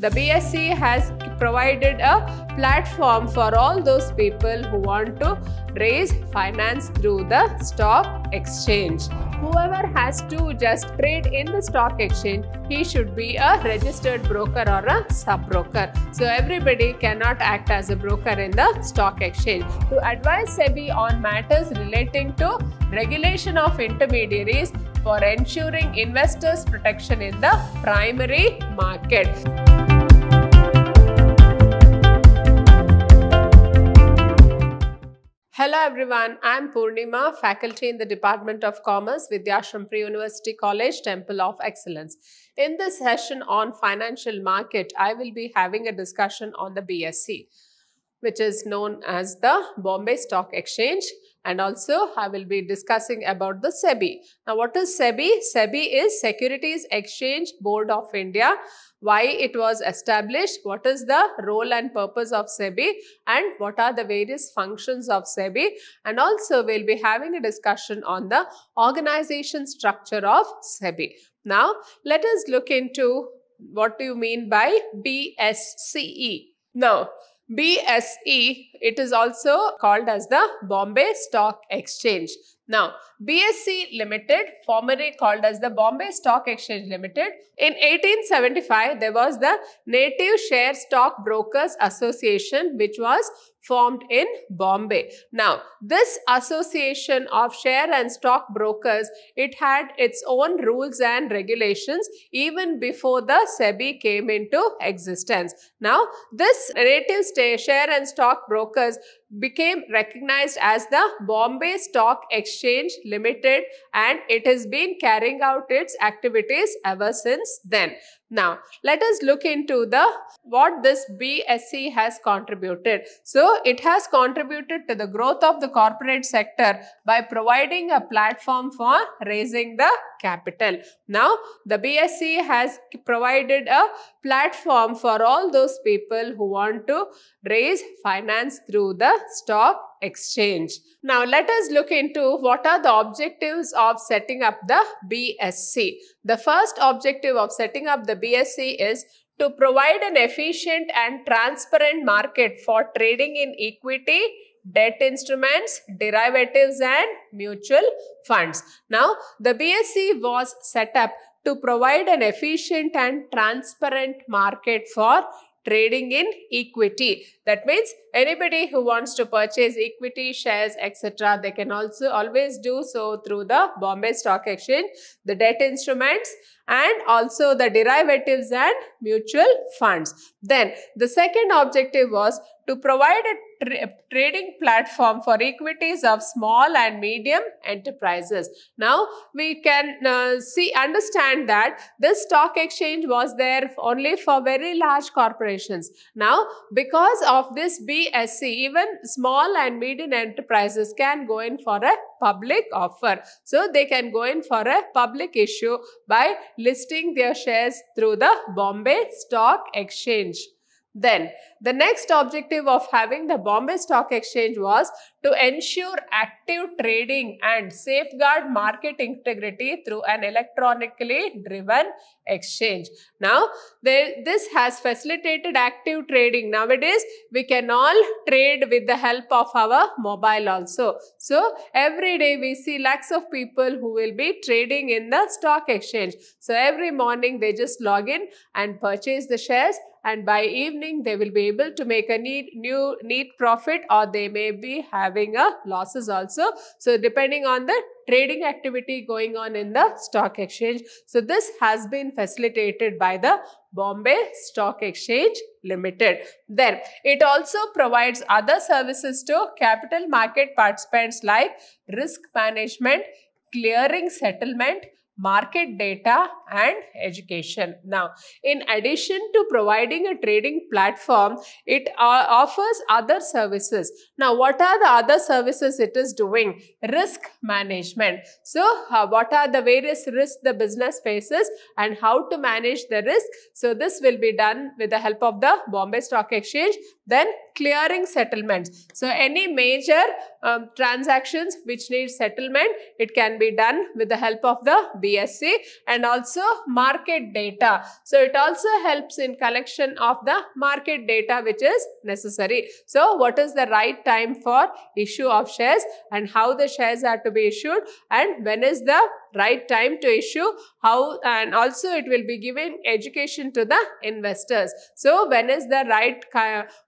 the BSE has provided a platform for all those people who want to raise finance through the stock exchange. Whoever has to just trade in the stock exchange, he should be a registered broker or a sub broker. So everybody cannot act as a broker in the stock exchange. To advise SEBI on matters relating to regulation of intermediaries for ensuring investors protection in the primary market. Hello everyone, I am Poornima, faculty in the Department of Commerce, Vidhyaashram Pre-University College, Temple of Excellence. In this session on financial market, I will be having a discussion on the BSE, which is known as the Bombay Stock Exchange and also I will be discussing about the SEBI. Now what is SEBI? SEBI is Securities Exchange Board of India why it was established, what is the role and purpose of SEBI and what are the various functions of SEBI and also we'll be having a discussion on the organization structure of SEBI. Now let us look into what do you mean by BSCE. Now BSE, it is also called as the Bombay Stock Exchange. Now, BSE Limited, formerly called as the Bombay Stock Exchange Limited, in 1875, there was the Native Share Stock Brokers Association, which was formed in Bombay. Now, this association of share and stock brokers, it had its own rules and regulations even before the SEBI came into existence. Now, this native share and stock brokers became recognized as the Bombay Stock Exchange Limited and it has been carrying out its activities ever since then. Now, let us look into the what this BSE has contributed. So, it has contributed to the growth of the corporate sector by providing a platform for raising the capital. Now, the BSE has provided a platform for all those people who want to raise finance through the stock exchange. Now, let us look into what are the objectives of setting up the BSE. The first objective of setting up the BSE is to provide an efficient and transparent market for trading in equity, debt instruments, derivatives and mutual funds. Now, the BSE was set up to provide an efficient and transparent market for trading in equity. That means anybody who wants to purchase equity shares etc. they can also always do so through the Bombay Stock Exchange, the debt instruments and also the derivatives and mutual funds. Then the second objective was to provide a tra trading platform for equities of small and medium enterprises. Now we can uh, see understand that this stock exchange was there only for very large corporations. Now because of this BSE even small and medium enterprises can go in for a public offer. So they can go in for a public issue by listing their shares through the Bombay Stock Exchange. Then the next objective of having the Bombay Stock Exchange was to ensure active trading and safeguard market integrity through an electronically driven exchange. Now, this has facilitated active trading. Nowadays, we can all trade with the help of our mobile also. So, every day we see lakhs of people who will be trading in the stock exchange. So, every morning they just log in and purchase the shares and by evening they will be able to make a neat, new neat profit or they may be having a losses also. So depending on the trading activity going on in the stock exchange. So this has been facilitated by the Bombay Stock Exchange Limited. Then it also provides other services to capital market participants like risk management, clearing settlement, market data and education. Now, in addition to providing a trading platform, it uh, offers other services. Now, what are the other services it is doing? Risk management. So, uh, what are the various risks the business faces and how to manage the risk? So, this will be done with the help of the Bombay Stock Exchange. Then clearing settlements. So any major um, transactions which need settlement, it can be done with the help of the BSE and also market data. So it also helps in collection of the market data which is necessary. So what is the right time for issue of shares and how the shares are to be issued and when is the right time to issue how and also it will be giving education to the investors. So when is the right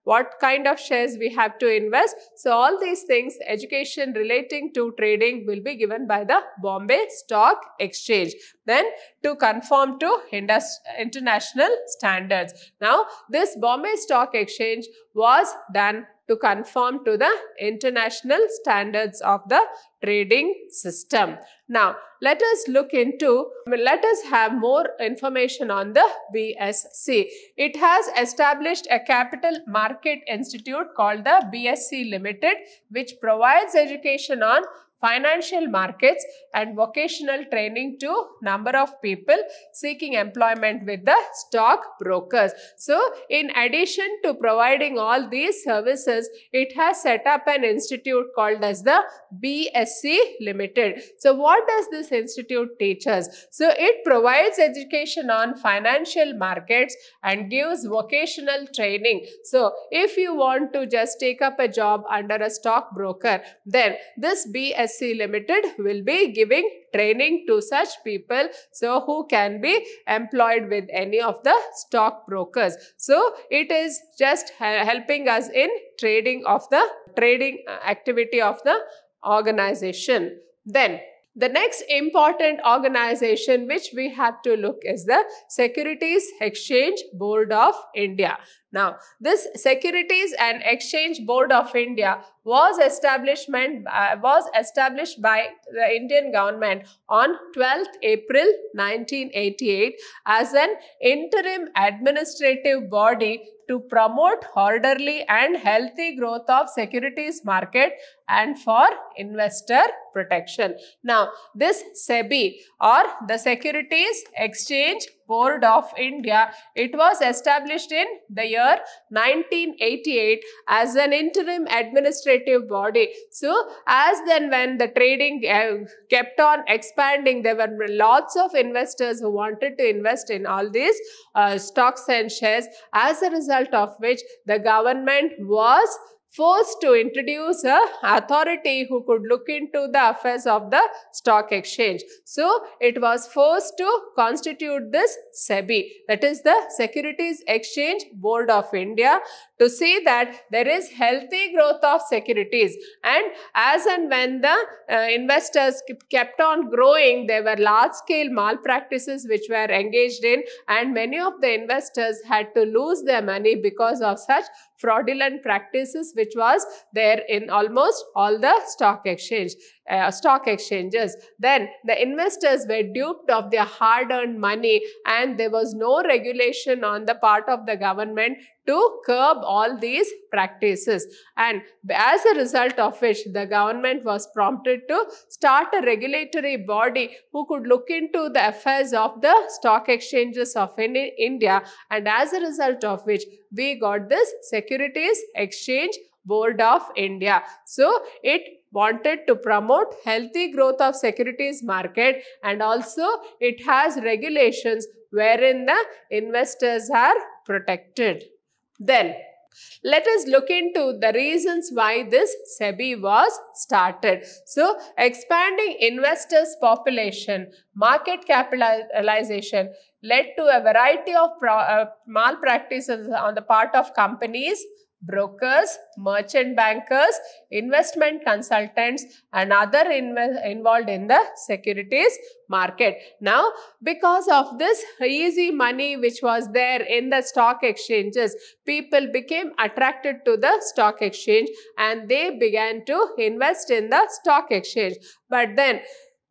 what kind of shares we have to invest? So all these things education relating to trading will be given by the bombay stock exchange. Then to conform to international standards. Now this bombay stock exchange was done to conform to the international standards of the trading system. Now, let us look into, let us have more information on the BSE. It has established a capital market institute called the BSE Limited, which provides education on financial markets and vocational training to number of people seeking employment with the stock brokers. So, in addition to providing all these services, it has set up an institute called as the BSE Limited. So, what does this institute teach us? So, it provides education on financial markets and gives vocational training. So, if you want to just take up a job under a stock broker, then this BSE BSE Limited will be giving training to such people so who can be employed with any of the stock brokers. So it is just helping us in trading of the trading uh, activity of the organization. Then the next important organization which we have to look is the Securities Exchange Board of India. Now, this Securities and Exchange Board of India was establishment uh, was established by the Indian government on 12th April 1988 as an interim administrative body to promote orderly and healthy growth of securities market and for investor protection. Now, this SEBI or the Securities Exchange Board of India, it was established in the year 1988 as an interim administrative body. So, as then when the trading uh, kept on expanding, there were lots of investors who wanted to invest in all these uh, stocks and shares as a result of which the government was forced to introduce a authority who could look into the affairs of the stock exchange. So, it was forced to constitute this SEBI that is the Securities Exchange Board of India to see that there is healthy growth of securities and as and when the uh, investors kept on growing there were large scale malpractices which were engaged in and many of the investors had to lose their money because of such fraudulent practices which was there in almost all the stock exchange uh, stock exchanges. Then the investors were duped of their hard earned money and there was no regulation on the part of the government to curb all these practices. And as a result of which the government was prompted to start a regulatory body who could look into the affairs of the stock exchanges of India. And as a result of which we got this Securities Exchange Board of India. So, it wanted to promote healthy growth of securities market and also it has regulations wherein the investors are protected. Then, let us look into the reasons why this SEBI was started. So, expanding investors population, market capitalization led to a variety of uh, malpractices on the part of companies brokers, merchant bankers, investment consultants and other involved in the securities market. Now, because of this easy money which was there in the stock exchanges, people became attracted to the stock exchange and they began to invest in the stock exchange. But then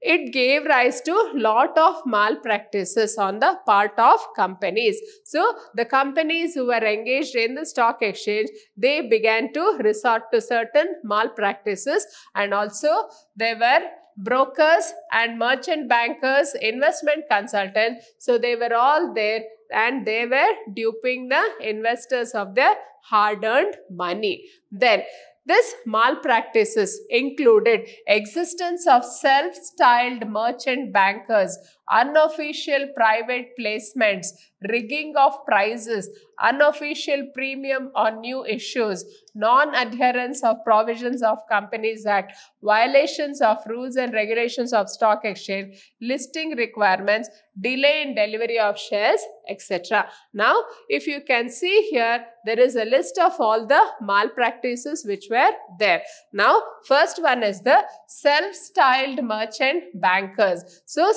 it gave rise to lot of malpractices on the part of companies. So, the companies who were engaged in the stock exchange, they began to resort to certain malpractices and also there were brokers and merchant bankers, investment consultants. So, they were all there and they were duping the investors of their hard-earned money. Then this malpractices included existence of self-styled merchant bankers, unofficial private placements, rigging of prices, unofficial premium on new issues, non-adherence of provisions of Companies Act, violations of rules and regulations of stock exchange, listing requirements, delay in delivery of shares, etc. Now, if you can see here, there is a list of all the malpractices which were there. Now, first one is the self-styled merchant bankers. So,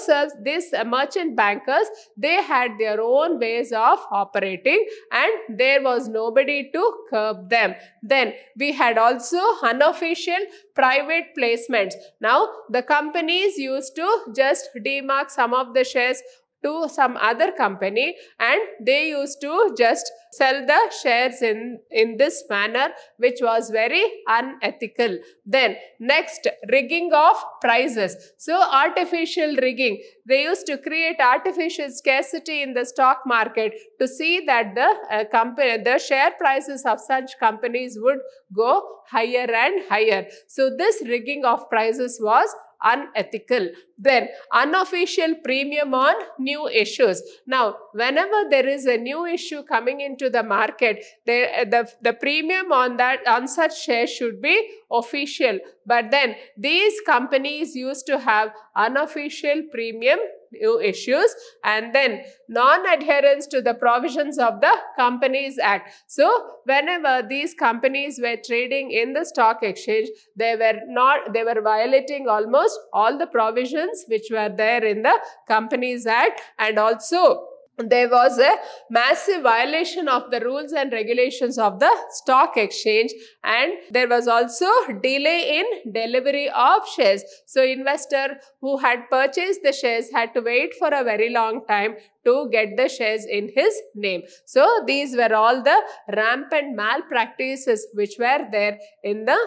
these uh, merchant bankers, they had their own ways of operating and there was nobody to curb them. Then we had also unofficial private placements. Now the companies used to just demark some of the shares to some other company and they used to just sell the shares in, in this manner which was very unethical. Then next rigging of prices. So artificial rigging. They used to create artificial scarcity in the stock market to see that the uh, company, the share prices of such companies would go higher and higher. So this rigging of prices was unethical. Then unofficial premium on new issues. Now, whenever there is a new issue coming into the market, the, the, premium on that on such shares should be official. But then these companies used to have unofficial premium new issues and then non-adherence to the provisions of the Companies Act. So, whenever these companies were trading in the stock exchange, they were not, they were violating almost all the provisions which were there in the Companies Act and also there was a massive violation of the rules and regulations of the stock exchange and there was also delay in delivery of shares. So investor who had purchased the shares had to wait for a very long time to get the shares in his name. So these were all the rampant malpractices which were there in the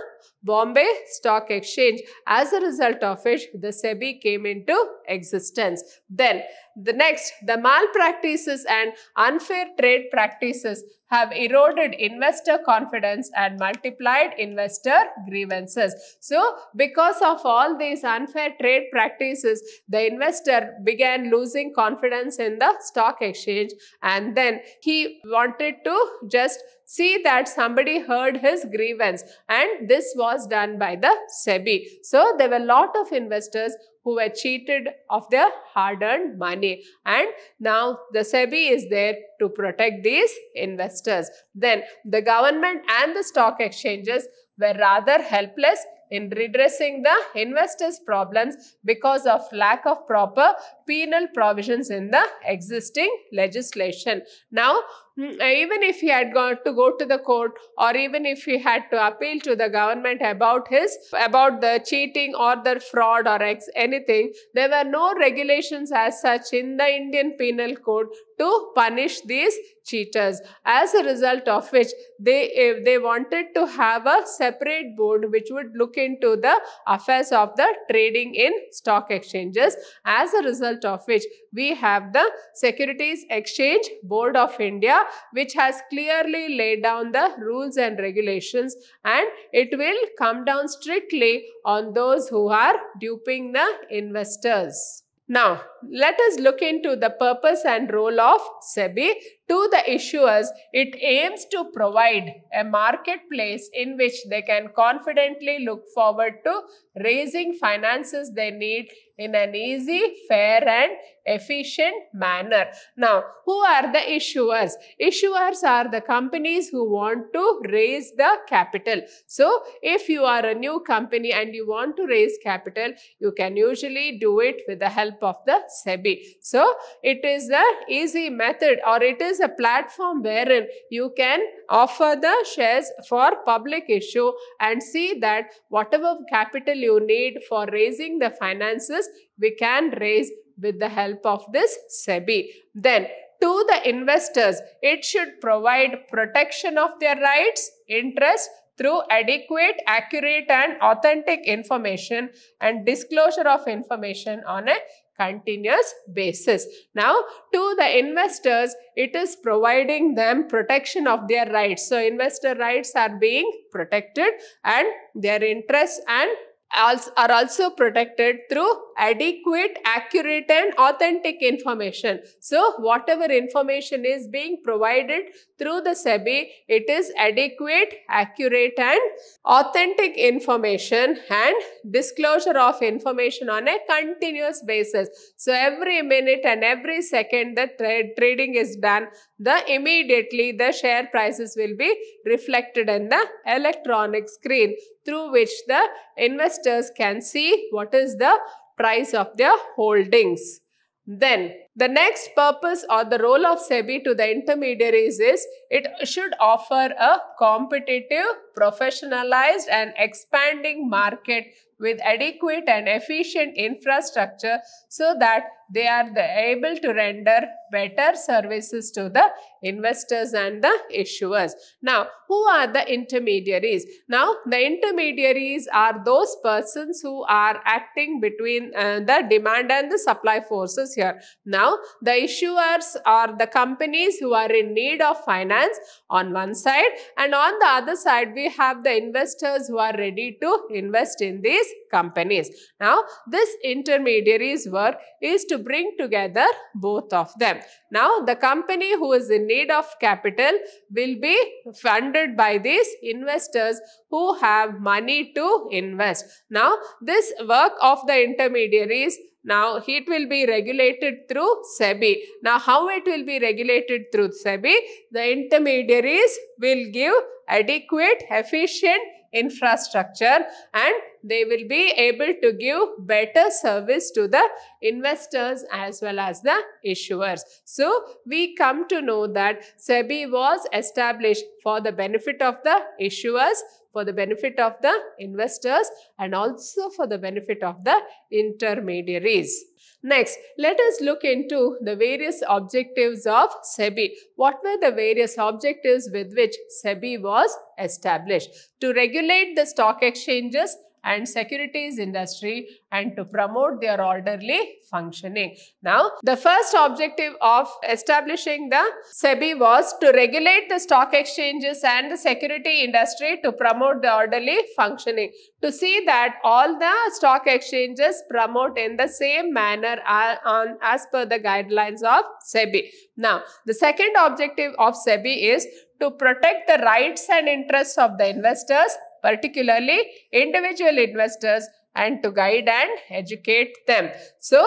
Bombay Stock Exchange. As a result of which the SEBI came into existence. Then the next, the malpractices and unfair trade practices have eroded investor confidence and multiplied investor grievances. So, because of all these unfair trade practices, the investor began losing confidence in the stock exchange and then he wanted to just see that somebody heard his grievance and this was done by the SEBI. So, there were a lot of investors who were cheated of their hard-earned money and now the SEBI is there to protect these investors. Then the government and the stock exchanges were rather helpless in redressing the investors' problems because of lack of proper penal provisions in the existing legislation. Now, Mm, even if he had to go to the court or even if he had to appeal to the government about his about the cheating or the fraud or ex anything there were no regulations as such in the indian penal code to punish these cheaters as a result of which they eh, they wanted to have a separate board which would look into the affairs of the trading in stock exchanges as a result of which we have the securities exchange board of india which has clearly laid down the rules and regulations and it will come down strictly on those who are duping the investors. Now, let us look into the purpose and role of SEBI. To the issuers, it aims to provide a marketplace in which they can confidently look forward to raising finances they need in an easy, fair and efficient manner. Now, who are the issuers? Issuers are the companies who want to raise the capital. So, if you are a new company and you want to raise capital, you can usually do it with the help of the SEBI. So, it is the easy method or it is a platform wherein you can offer the shares for public issue and see that whatever capital you need for raising the finances, we can raise with the help of this SEBI. Then to the investors, it should provide protection of their rights, interests through adequate, accurate and authentic information and disclosure of information on a continuous basis. Now, to the investors, it is providing them protection of their rights. So, investor rights are being protected and their interests and are also protected through adequate, accurate and authentic information. So, whatever information is being provided through the SEBI, it is adequate, accurate and authentic information and disclosure of information on a continuous basis. So, every minute and every second the tra trading is done, the immediately the share prices will be reflected in the electronic screen through which the investors can see what is the price of their holdings. Then the next purpose or the role of SEBI to the intermediaries is it should offer a competitive, professionalized and expanding market with adequate and efficient infrastructure so that they are the able to render better services to the investors and the issuers. Now, who are the intermediaries? Now, the intermediaries are those persons who are acting between uh, the demand and the supply forces here. Now, the issuers are the companies who are in need of finance on one side and on the other side we have the investors who are ready to invest in these companies. Now, this intermediaries work is to bring together both of them. Now, the company who is in need of capital will be funded by these investors who have money to invest. Now, this work of the intermediaries now, it will be regulated through SEBI. Now, how it will be regulated through SEBI? The intermediaries will give adequate, efficient infrastructure and they will be able to give better service to the investors as well as the issuers. So, we come to know that SEBI was established for the benefit of the issuers, for the benefit of the investors and also for the benefit of the intermediaries. Next, let us look into the various objectives of SEBI. What were the various objectives with which SEBI was established? To regulate the stock exchanges and securities industry and to promote their orderly functioning. Now, the first objective of establishing the SEBI was to regulate the stock exchanges and the security industry to promote the orderly functioning. To see that all the stock exchanges promote in the same manner uh, on, as per the guidelines of SEBI. Now, the second objective of SEBI is to protect the rights and interests of the investors particularly individual investors and to guide and educate them. So,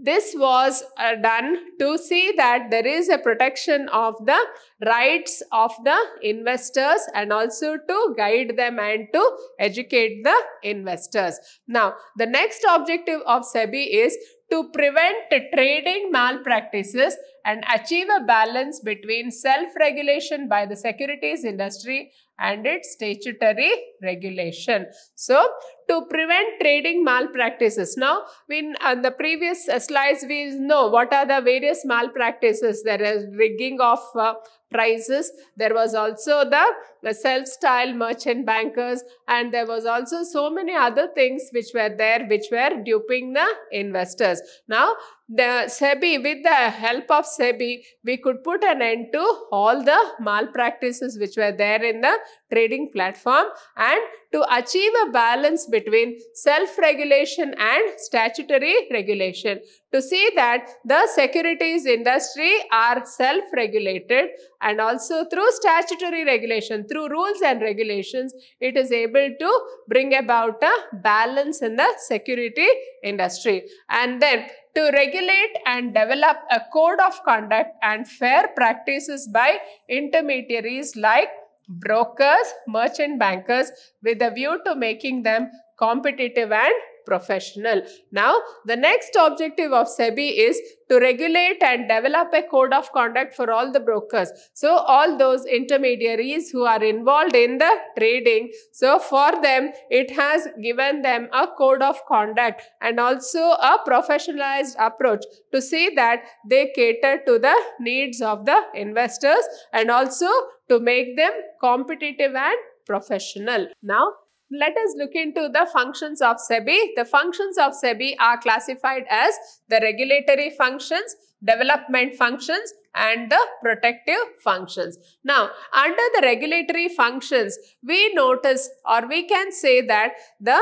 this was uh, done to see that there is a protection of the rights of the investors and also to guide them and to educate the investors. Now, the next objective of SEBI is to prevent trading malpractices and achieve a balance between self-regulation by the securities industry and its statutory regulation. So, to prevent trading malpractices. Now, in the previous slides, we know what are the various malpractices. There is rigging of uh, prices. There was also the, the self-style merchant bankers and there was also so many other things which were there which were duping the investors. Now, the SEBI, with the help of SEBI, we could put an end to all the malpractices which were there in the trading platform and to achieve a balance between self-regulation and statutory regulation to see that the securities industry are self-regulated and also through statutory regulation, through rules and regulations, it is able to bring about a balance in the security industry. And then to regulate and develop a code of conduct and fair practices by intermediaries like brokers, merchant bankers with a view to making them competitive and professional. Now, the next objective of SEBI is to regulate and develop a code of conduct for all the brokers. So, all those intermediaries who are involved in the trading, so for them, it has given them a code of conduct and also a professionalized approach to see that they cater to the needs of the investors and also to make them competitive and professional. Now, let us look into the functions of SEBI. The functions of SEBI are classified as the regulatory functions, development functions and the protective functions. Now, under the regulatory functions, we notice or we can say that the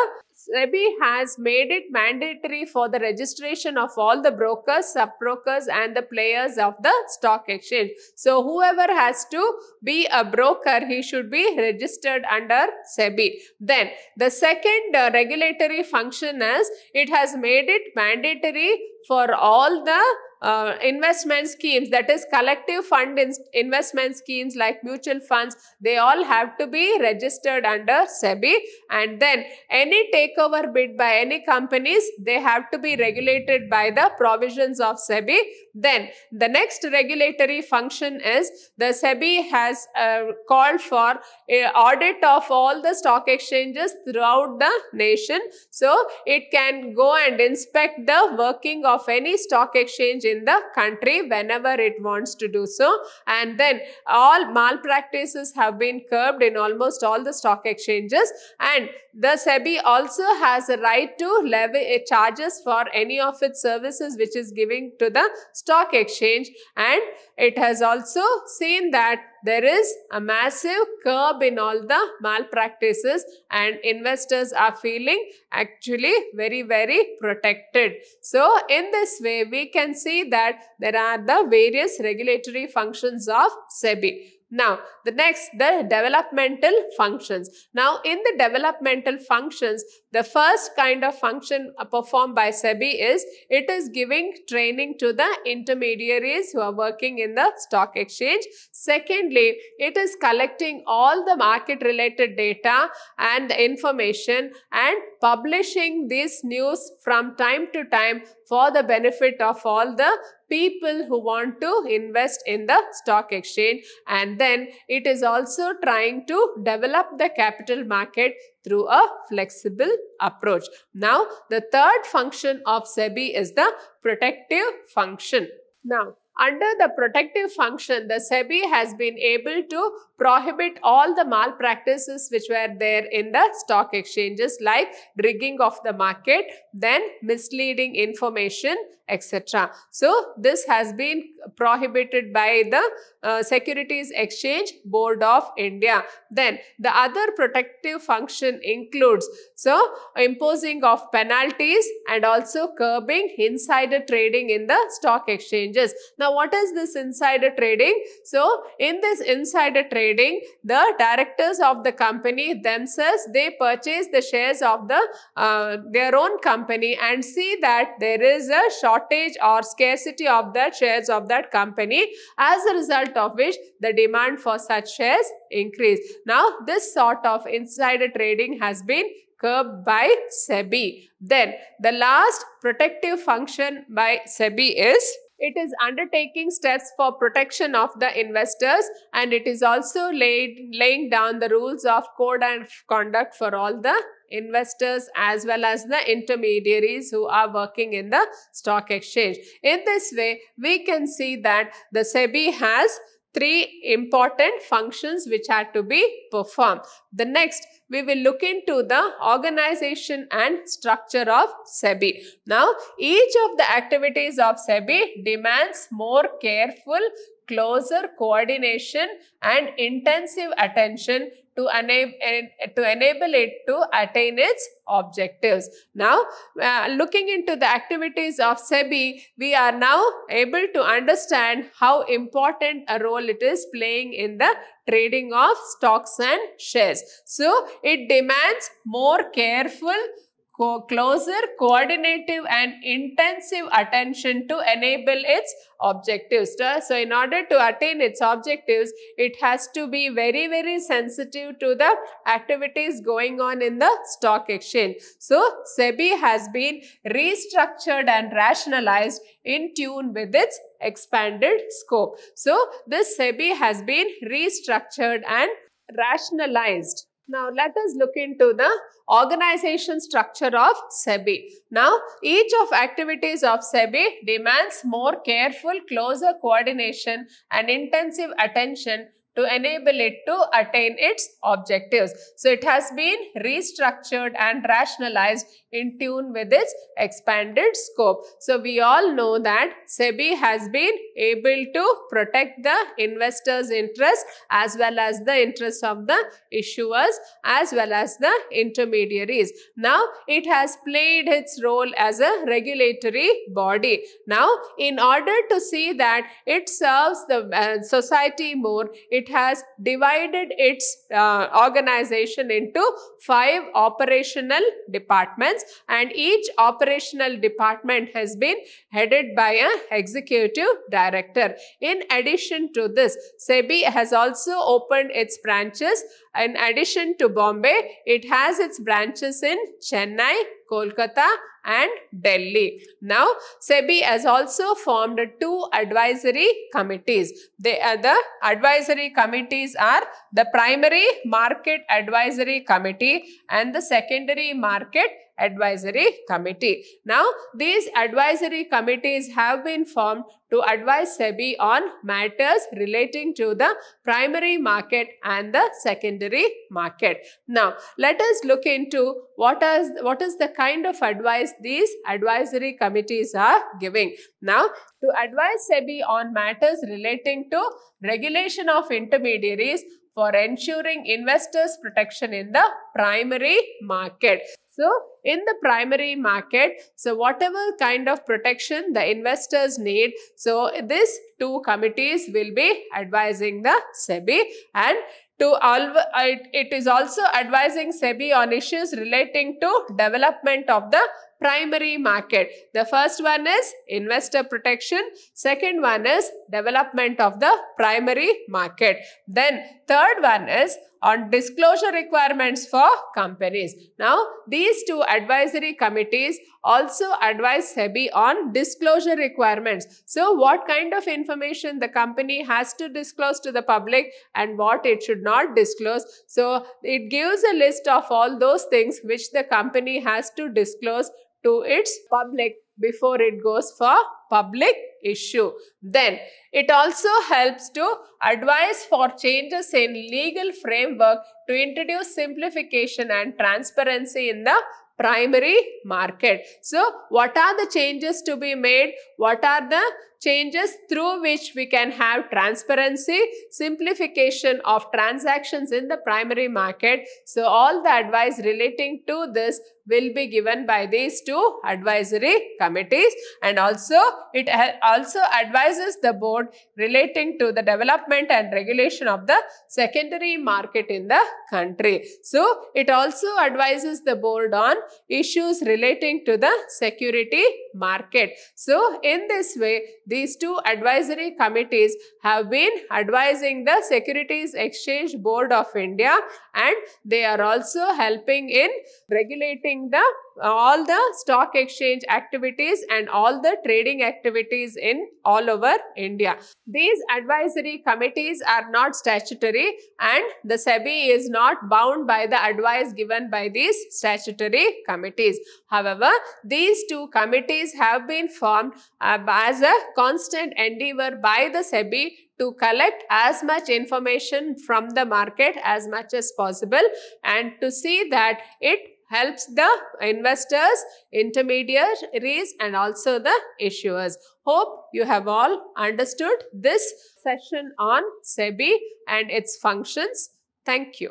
SEBI has made it mandatory for the registration of all the brokers, sub-brokers and the players of the stock exchange. So, whoever has to be a broker, he should be registered under SEBI. Then, the second uh, regulatory function is it has made it mandatory for all the uh, investment schemes that is collective fund in investment schemes like mutual funds they all have to be registered under SEBI. And then any takeover bid by any companies they have to be regulated by the provisions of SEBI. Then the next regulatory function is the SEBI has uh, called for audit of all the stock exchanges throughout the nation. So it can go and inspect the working of any stock exchange in the country whenever it wants to do so. And then all malpractices have been curbed in almost all the stock exchanges. And the SEBI also has a right to levy eh, charges for any of its services which is giving to the stock exchange. And it has also seen that there is a massive curb in all the malpractices and investors are feeling actually very very protected. So in this way we can see that there are the various regulatory functions of SEBI. Now, the next, the developmental functions. Now, in the developmental functions, the first kind of function uh, performed by SEBI is it is giving training to the intermediaries who are working in the stock exchange. Secondly, it is collecting all the market related data and information and publishing this news from time to time for the benefit of all the people who want to invest in the stock exchange and then it is also trying to develop the capital market through a flexible approach. Now, the third function of SEBI is the protective function. Now, under the protective function, the SEBI has been able to prohibit all the malpractices which were there in the stock exchanges like rigging of the market, then misleading information, etc. So, this has been prohibited by the uh, Securities Exchange Board of India. Then, the other protective function includes, so, imposing of penalties and also curbing insider trading in the stock exchanges. Now, what is this insider trading? So, in this insider trading, the directors of the company themselves, they purchase the shares of the uh, their own company and see that there is a shortage or scarcity of the shares of that company as a result of which the demand for such shares increase. Now this sort of insider trading has been curbed by SEBI. Then the last protective function by SEBI is it is undertaking steps for protection of the investors and it is also laid, laying down the rules of code and conduct for all the investors as well as the intermediaries who are working in the stock exchange. In this way, we can see that the SEBI has three important functions which are to be performed. The next, we will look into the organization and structure of SEBI. Now, each of the activities of SEBI demands more careful, closer coordination and intensive attention to enable, to enable it to attain its objectives. Now, uh, looking into the activities of SEBI, we are now able to understand how important a role it is playing in the trading of stocks and shares. So, it demands more careful co closer, coordinative and intensive attention to enable its objectives. So, in order to attain its objectives, it has to be very, very sensitive to the activities going on in the stock exchange. So, SEBI has been restructured and rationalized in tune with its expanded scope. So, this SEBI has been restructured and rationalized. Now, let us look into the organization structure of SEBI. Now, each of activities of SEBI demands more careful, closer coordination and intensive attention to enable it to attain its objectives. So it has been restructured and rationalized in tune with its expanded scope. So we all know that SEBI has been able to protect the investors' interest as well as the interest of the issuers as well as the intermediaries. Now it has played its role as a regulatory body. Now in order to see that it serves the uh, society more, it has divided its uh, organization into five operational departments and each operational department has been headed by an executive director. In addition to this, SEBI has also opened its branches. In addition to Bombay, it has its branches in Chennai, Kolkata and Delhi. Now, SEBI has also formed two advisory committees. They are the advisory committees are the primary market advisory committee and the secondary market advisory committee. Now, these advisory committees have been formed to advise SEBI on matters relating to the primary market and the secondary market. Now, let us look into what is, what is the kind of advice these advisory committees are giving. Now, to advise SEBI on matters relating to regulation of intermediaries for ensuring investors protection in the primary market. So, in the primary market, so whatever kind of protection the investors need, so these two committees will be advising the SEBI and to all, it, it is also advising SEBI on issues relating to development of the primary market. The first one is investor protection. Second one is development of the primary market. Then third one is on disclosure requirements for companies. Now, these two advisory committees also advise SEBI on disclosure requirements. So, what kind of information the company has to disclose to the public and what it should not disclose. So, it gives a list of all those things which the company has to disclose to its public before it goes for public issue. Then it also helps to advise for changes in legal framework to introduce simplification and transparency in the primary market. So, what are the changes to be made? What are the changes through which we can have transparency, simplification of transactions in the primary market. So, all the advice relating to this will be given by these two advisory committees and also it also advises the board relating to the development and regulation of the secondary market in the country. So, it also advises the board on issues relating to the security market. So, in this way, these two advisory committees have been advising the Securities Exchange Board of India and they are also helping in the all the stock exchange activities and all the trading activities in all over India. These advisory committees are not statutory and the SEBI is not bound by the advice given by these statutory committees. However, these two committees have been formed uh, as a constant endeavor by the SEBI to collect as much information from the market as much as possible and to see that it helps the investors, intermediaries and also the issuers. Hope you have all understood this session on SEBI and its functions. Thank you.